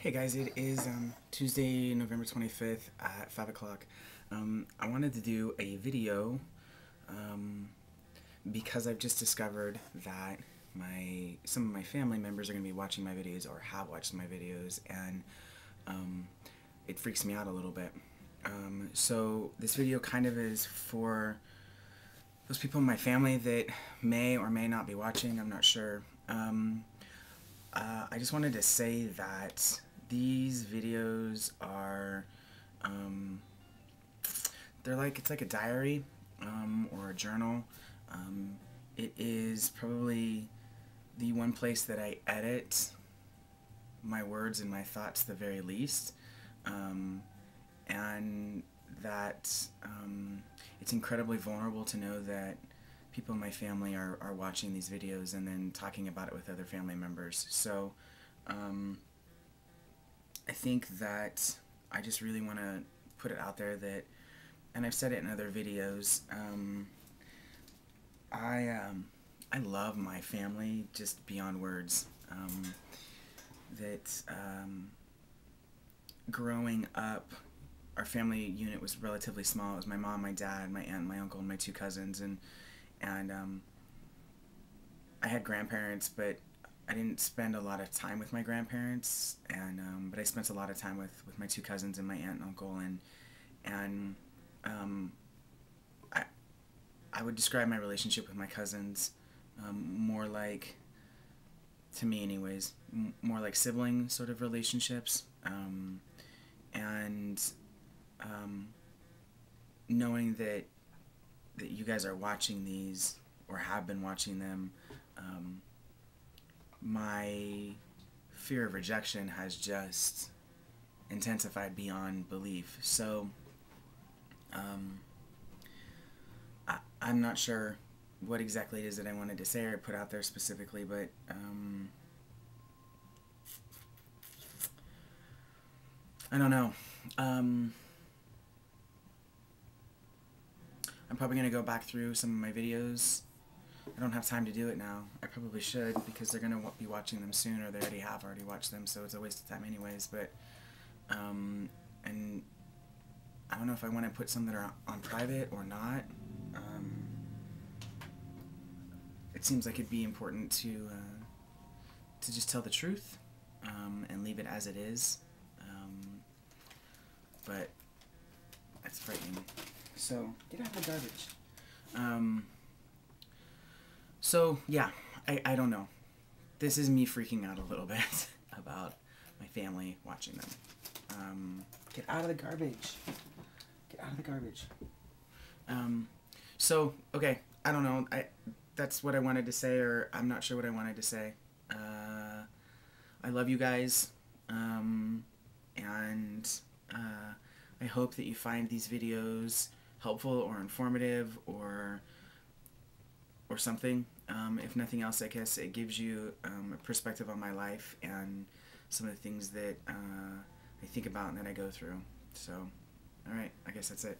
Hey guys, it is um, Tuesday, November 25th at 5 o'clock. Um, I wanted to do a video um, because I've just discovered that my some of my family members are going to be watching my videos or have watched my videos and um, it freaks me out a little bit. Um, so this video kind of is for those people in my family that may or may not be watching, I'm not sure. Um, uh, I just wanted to say that these videos are um, they're like it's like a diary um, or a journal. Um, it is probably the one place that I edit my words and my thoughts the very least. Um, and that um, it's incredibly vulnerable to know that people in my family are, are watching these videos and then talking about it with other family members. So um, think that I just really want to put it out there that, and I've said it in other videos, um, I, um, I love my family just beyond words. Um, that um, growing up, our family unit was relatively small. It was my mom, my dad, my aunt, my uncle, and my two cousins, and and um, I had grandparents, but I didn't spend a lot of time with my grandparents, and um, but I spent a lot of time with, with my two cousins and my aunt and uncle, and and um, I I would describe my relationship with my cousins um, more like, to me anyways, more like sibling sort of relationships, um, and um, knowing that that you guys are watching these or have been watching them. My fear of rejection has just intensified beyond belief. So, um, I, I'm not sure what exactly it is that I wanted to say or put out there specifically, but um, I don't know. Um, I'm probably going to go back through some of my videos I don't have time to do it now. I probably should because they're going to be watching them soon or they already have already watched them, so it's a waste of time anyways. But, um, and I don't know if I want to put some that are on private or not. Um, it seems like it'd be important to, uh, to just tell the truth um, and leave it as it is. Um, but that's frightening. So, get out of the garbage. Um, so, yeah, I, I don't know. This is me freaking out a little bit about my family watching them. Um, get out of the garbage. Get out of the garbage. Um, so, okay, I don't know. I That's what I wanted to say, or I'm not sure what I wanted to say. Uh, I love you guys. Um, and uh, I hope that you find these videos helpful or informative or or something. Um, if nothing else, I guess it gives you um, a perspective on my life and some of the things that uh, I think about and that I go through. So, alright, I guess that's it.